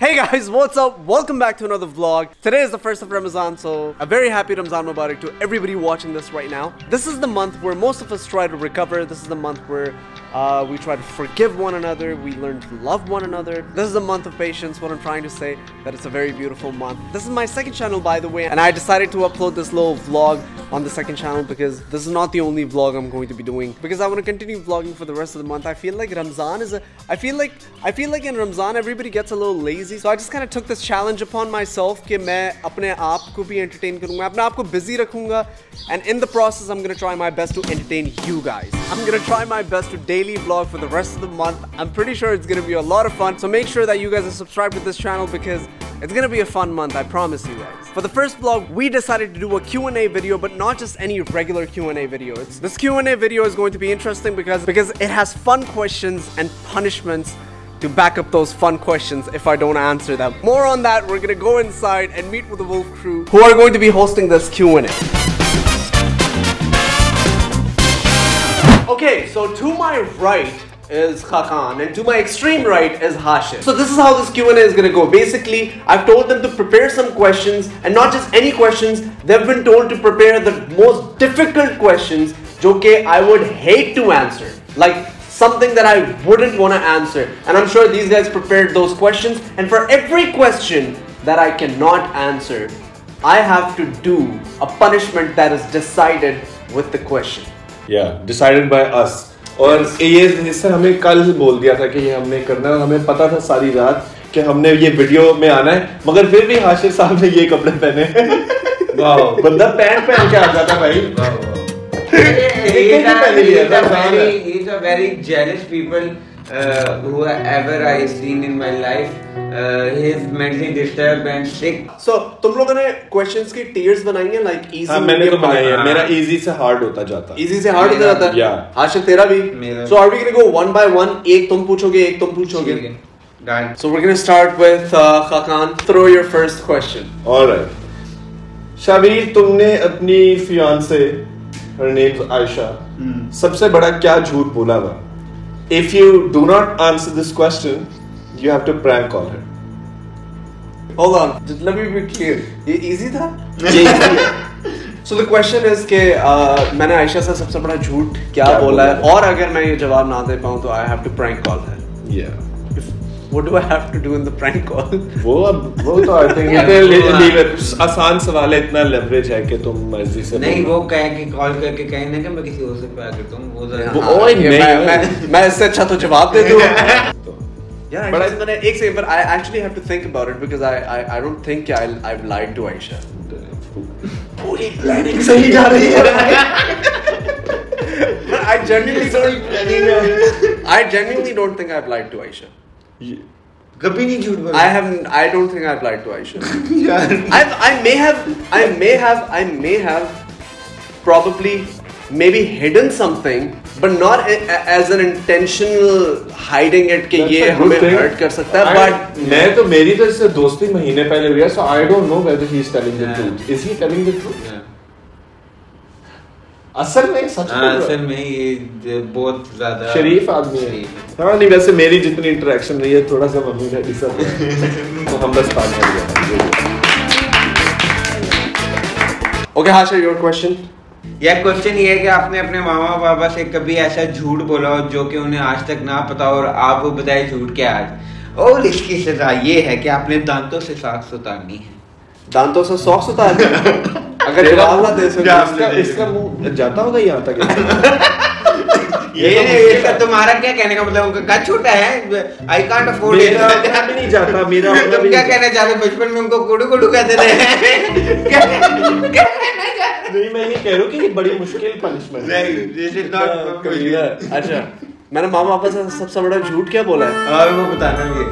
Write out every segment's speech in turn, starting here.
Hey guys, what's up? Welcome back to another vlog. Today is the first of Ramadan, so a very happy Ramzan Mubarak to everybody watching this right now. This is the month where most of us try to recover. This is the month where uh, we try to forgive one another. We learn to love one another. This is a month of patience. What I'm trying to say that it's a very beautiful month. This is my second channel, by the way, and I decided to upload this little vlog on the second channel because this is not the only vlog I'm going to be doing because I want to continue vlogging for the rest of the month. I feel like Ramzan is a I feel like I feel like in Ramzan everybody gets a little lazy So I just kind of took this challenge upon myself कि मैं अपने आप को भी entertain करूँगा अपने आप को busy रखूँगा and in the process I'm gonna try my best to entertain you guys. I'm gonna try my best to daily vlog for the rest of the month. I'm pretty sure it's gonna be a lot of fun. So make sure that you guys are subscribed to this channel because it's gonna be a fun month, I promise you guys. For the first vlog, we decided to do a Q&A video, but not just any regular Q&A video. It's, this Q&A video is going to be interesting because, because it has fun questions and punishments to back up those fun questions if I don't answer them. More on that, we're gonna go inside and meet with the Wolf crew who are going to be hosting this Q&A. Okay, so to my right is Khakan and to my extreme right is Hashim. So this is how this Q&A is going to go. Basically, I've told them to prepare some questions and not just any questions. They've been told to prepare the most difficult questions okay, I would hate to answer. Like something that I wouldn't want to answer. And I'm sure these guys prepared those questions and for every question that I cannot answer, I have to do a punishment that is decided with the question. Yeah, decided by us. और ये हिस्सा हमें कल बोल दिया था कि ये हमने करना है हमें पता था सारी रात कि हमने ये वीडियो में आना है मगर फिर भी हाशिर साहब ने ये कपड़े पहने वाह बंदा पैंट पहन के आ जाता भाई He's a very jealous people uh, whoever I seen in my life. Uh, he's mentally disturbed and sick. So तुम लोगों ने questions की tiers बनाई हैं like easy हाँ मैंने तो बनाई है मेरा easy से hard होता जाता easy से hard होता जाता Yeah. आशिक तेरा भी मेरा so are we gonna go one by one एक तुम पूछोगे एक तुम पूछोगे Done. so we're gonna start with uh, Khakan throw your first question Alright. Shabir तुमने अपनी fiance her name's Aisha Hmm. सबसे बड़ा क्या झूठ बोला हुआ if you do not answer this question you have to prank call her hold on just let me be clear ये easy था ये easy है। so the question is कि uh, मैंने आयशा से सबसे बड़ा झूठ क्या क्या बोला है बोला है? और अगर मैं ये जवाब ना दे पाऊँ तो I have to prank call her yeah what do I have to do in the prank call वो अब वो तो थिंक Yeah, इतने it. आसान सवाल है इतना लेवरेज है कि तुम मर्ज़ी से नहीं वो कहे कि कॉल करके कहे ना कि मैं किसी और से प्यार करता हूँ वो जरा हाँ, ओए, नहीं, मैं, मैं, इससे अच्छा तो जवाब दे दूँ तो- Yeah, But but I- मैंने एक सेकंड पर I actually have to think about it because I I, I don't think I I've lied to Aisha. पूरी planning सही जा रही है I genuinely don't. I genuinely don't think I've lied to Aisha. कभी नहीं झूठ बोला। I have I don't think I applied to Ayesha I I may have I may have I may have probably may be hidden something but not as an intentional hiding it के ये हमें hurt कर सकता है but मैं तो मेरी तो इससे दोस्ती महीने पहले हुई है so I don't know whether he is telling the truth is he telling the truth असल में सच हाँ, असल में ये बहुत ज़्यादा शरीफ आदमी है। हाँ। नहीं वैसे मेरी जितनी इंटरेक्शन रही है थोड़ा सा मम्मी डैडी सब तो हम बस कर Hasha, your question. यह क्वेश्चन ये है कि आपने अपने मामा पापा से कभी ऐसा झूठ बोला हो जो कि उन्हें आज तक ना पता हो और आप वो बताए झूठ क्या आज और इसकी सजा ये है कि आपने दांतों से साख उतारनी है। दांतों से सॉक्स उतार दे। अगर तेरा जवाब ना दे सके इसका इसका मुँह जाता होगा यहाँ तक? ये इसका तुम्हारा क्या कहने का मतलब? उनका कद छोटा है? आई कांट अफोर्ड अपना भी नहीं जाता मेरा अपना तुम क्या कहना चाहते? हो? बचपन में उनको कुडू कुडू कहते थे। नहीं मैं नहीं कह रहा हूँ कि ये बड़ी मुश्किल पनिशमेंट नहीं दिस इज़ नॉट अच्छा मैंने मामा पापा से सबसे बड़ा झूठ क्या बोला है? और वो बताना भी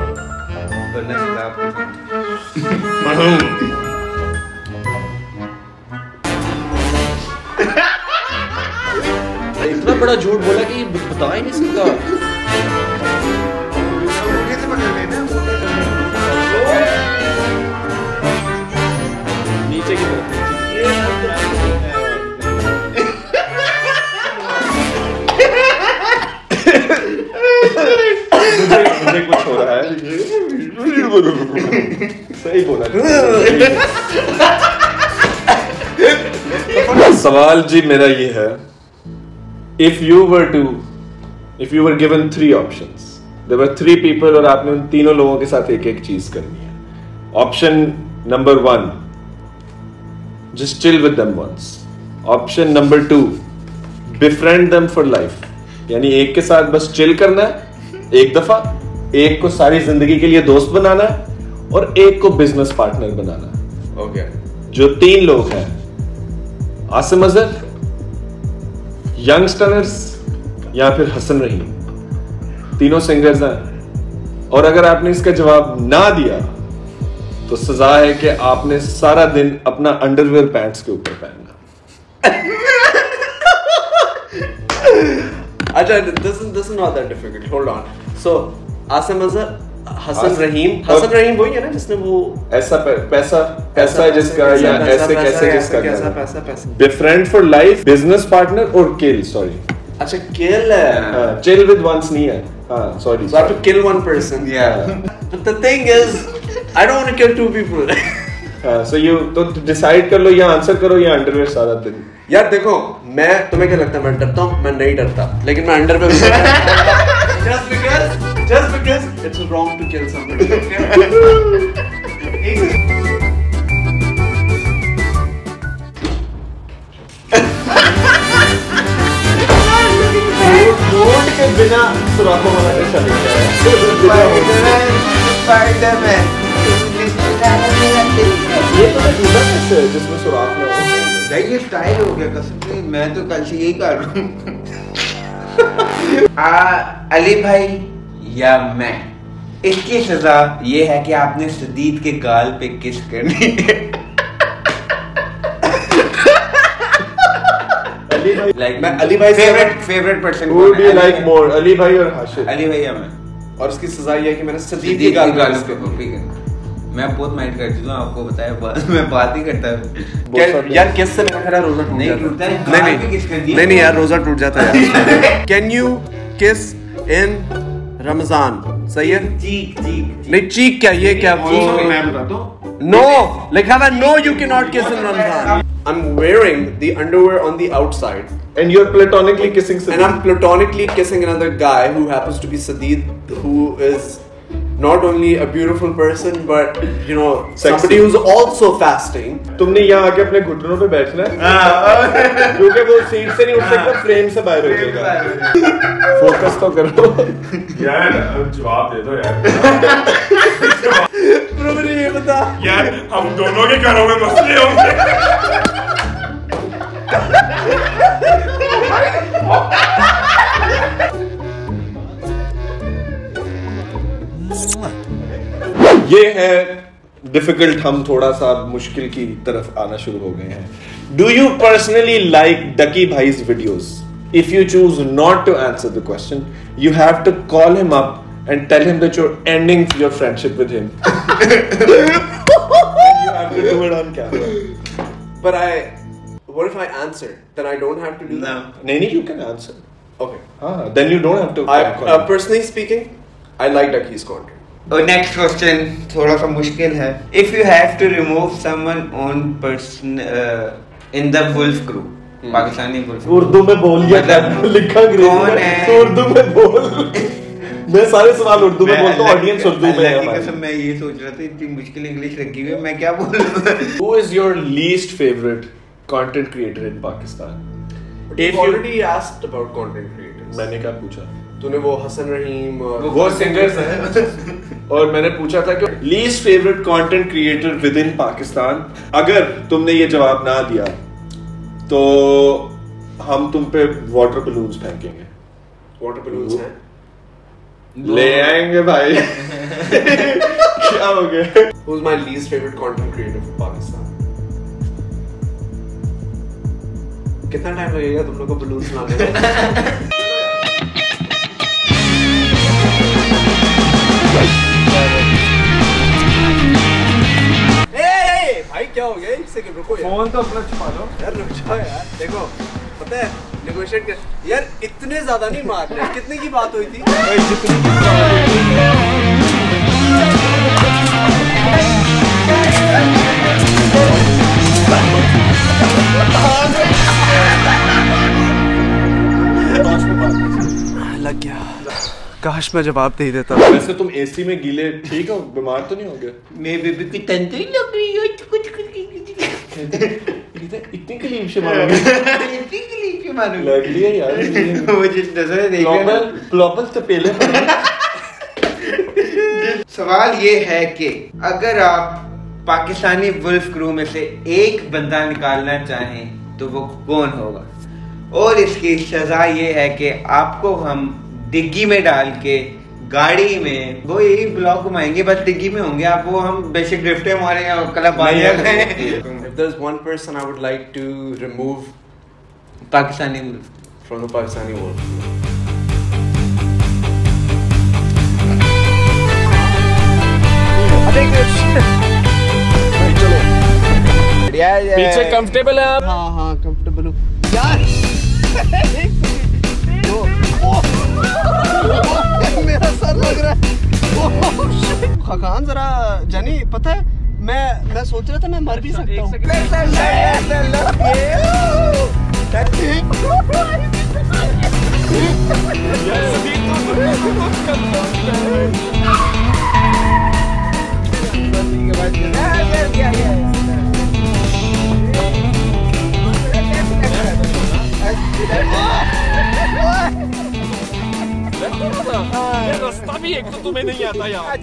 बड़ा झूठ बोला कि बता ही नहीं सकता। नीचे की तरफ़। मुझे मुझे कुछ हो रहा है। सही बोला। सवाल जी मेरा ये है if you were to if you were given three options there were three people और आपने उन तीनों लोगों के साथ एक एक चीज़ करनी है। Option number one just chill with them once option number two befriend them for life यानी एक के साथ बस चिल करना है एक दफ़ा एक को सारी ज़िंदगी के लिए दोस्त बनाना है और एक को बिज़नेस पार्टनर बनाना है। Okay okay. जो तीन लोग हैं आसिम अजहर यंगस्टर्स या फिर हसन रहीम। तीनों सिंगर्स हैं। और अगर आपने इसका जवाब ना दिया तो सजा है कि आपने सारा दिन अपना अंडरवेयर पैंट्स के ऊपर पहनना अच्छा this is this is not that difficult, hold on. So, Asim Azhar Hasan Rahim Hasan Rahim वही है ना जिसने वो ऐसा पैसा पैसा है जिसका या ऐसे कैसे जिसका कैसा पैसा पैसा। Befriend for life business partner और किल सॉरी अच्छा kill है। चिल विद वंस नहीं है। हाँ sorry I have to kill one person. Yeah. but the thing is I don't want to kill two people. So you तो decide कर लो या आंसर करो या अंडरवेयर सारा दिन। यार देखो मैं तुम्हें क्या लगता है मैं डरता हूँ? मैं नहीं डरता। लेकिन मैं अंडर में just because just because it's wrong to kill somebody के बिना सुराखों वाला कैसा दिखता है स्पाइडरमैन ये तो मैं ढूंढा कैसे है जिसमें सुराख ना हो ये स्टाइल हो गया कसम से। मैं तो कल से यही कर रहा हूँ। अली भाई या मैं? इसकी सजा ये है कि आपने सदीद के गाल पे किस करनी है? अली भाई लाइक मैं अली भाई favourite favourite person like more Ali भाई और हाशिर अली भाई या मैं? और उसकी सजा ये है कि मैंने सदीद की गाल गाल पे पे कॉपी करना मैं बहुत माइंड कर चुका हूँ आपको बताया बात मैं बात ही करता हूँ। यार किस से मेरा रोजा टूट नहीं टूटता है, नहीं? नहीं। नहीं यार रोजा टूट जाता है। कैन यू किस इन रमज़ान सही है चीक चीक नहीं चीक क्या ये क्या वो मैं बताता हूँ नो लिखा हुआ no you can not kiss in Ramzan I am wearing the underwear on the outside and you're platonically kissing and I'm platonically kissing another guy who happens to be Sadeed, who is not only a beautiful person but you know somebody who's also fasting. तुमने यहाँ आके अपने घुटनों पे बैठना है। क्योंकि वो सीट से नहीं उठ सकता फ्रेम से बाहर हो जाएगा। फोकस तो करो। यार जवाब दे दो यार। Bro, मुझे ये बता। यार हम दोनों के घरों में मसले होंगे। ये है डिफ़िकल्ट हम थोड़ा सा मुश्किल की तरफ़ आना शुरू हो गए हैं do you personally like Ducky भाईज videos if you choose not to answer the question you have to call him up and tell him that you're ending your friendship with him you have to do it on camera But I, what if I answer? Then I don't have to do that. नहीं नहीं you can answer Okay. हाँ then you don't have to I, uh, personally speaking, I like Ducky's content. और next question थोड़ा सा मुश्किल है। If you have to remove someone one person in the wolf crew Pakistani wolf Urdu में बोल लिया मतलब लिखा कौन है? तो उर्दू में बोल। मैं सारे सवाल उर्दू में बोलता हूँ ऑडियंस उर्दू में है की कसम मैं ये सोच रहा था इतनी मुश्किल इंग्लिश रखी हुई है मैं क्या बोलूँ? Who is your least favorite content creator in Pakistan? But If you you- already asked about content creators. मैंने क्या पूछा? तूने वो हसन रहीम और वो सिंगर्स हैं। और मैंने पूछा था कि least favourite content creator within Pakistan? अगर तुमने ये जवाब ना दिया तो हम तुम पे वाटर बलून्स फेंकेंगे। वाटर बलून्स हैं? ले। आएँगे भाई। क्या हो गया? Who's my least favorite content creator for Pakistan? कितना टाइम लगेगा तुम लोग को बलून्स लाने में? हो गया एक सेकंड रुको यार। फ़ोन तो अपना छुपा लो यार रुक जाओ यार देखो पता है कर यार इतने ज़्यादा नहीं मार रहे कितने की बात हुई थी? की लग गया। काश मैं जवाब दे देता। वैसे तुम एसी में गीले ठीक हो? बीमार तो नहीं हो गए मैं बेबी की लग रही है कुछ इतनी कलीफ से मारोगे इतनी क्यों मारूँगी लग रही है यार वो जिस नज़र देख रहे हैं ग्लोबल तो पहले सवाल ये है कि अगर आप पाकिस्तानी वुल्फ क्रू में से एक बंदा निकालना चाहें तो वो कौन होगा? और इसकी सजा ये है कि आपको हम डिग्गी में डाल के गाड़ी में वो यही ब्लॉक घुमाएँगे बस डिग्गी में होंगे आप वो हम basic ड्रिफ्टे to Pakistani think it's भाई चलो पीछे कंफर्टेबल है आप? हाँ हाँ कंफर्टेबल हूँ। यार! सर लग रहा है। ओह, खकान जरा जानी पता है मैं मैं सोच रहा था मैं मर भी सकता हूँ। तुम्हें नहीं आता यार।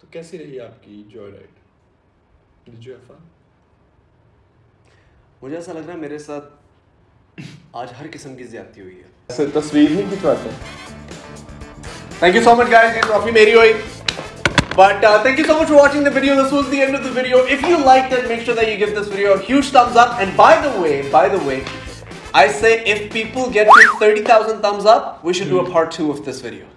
तो कैसी रही आपकी जॉय राइड मुझे ऐसा लग रहा है मेरे साथ आज हर किस्म की ज्यादती हुई है। ऐसे तस्वीर नहीं खिंचवाते thank you so much guys. ये ट्रॉफी मेरी हुई. But uh, thank you so much for watching the video. This was the end of the video. If you liked it, make sure that you give this video a huge thumbs up. And by the way, by the way, I say if people get to 30,000 thumbs up, we should do a part two of this video.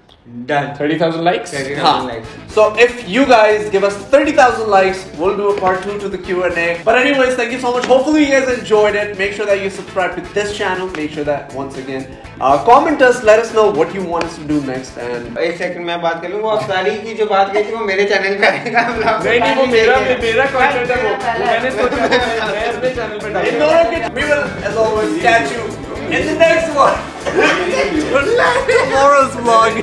Done 30,000 likes Huh. So if you guys give us 30,000 likes, we'll do a part two to the Q&A. But anyways, thank you so much. Hopefully you guys enjoyed it. Make sure that you subscribe to this channel. Make sure that once again, uh, comment us, let us know what you want us to do next. And एक second मैं बात कर लूँ वो अफसारी की जो बात कही थी वो मेरे चैनल पे आएगा हम लोग नहीं नहीं वो मेरा मेरा कंटेंट है वो वो मैंने सोचा था मैं अपने चैनल पे In डालूंगा order to get, we will, as always, catch you in the next one. Tomorrow's vlog.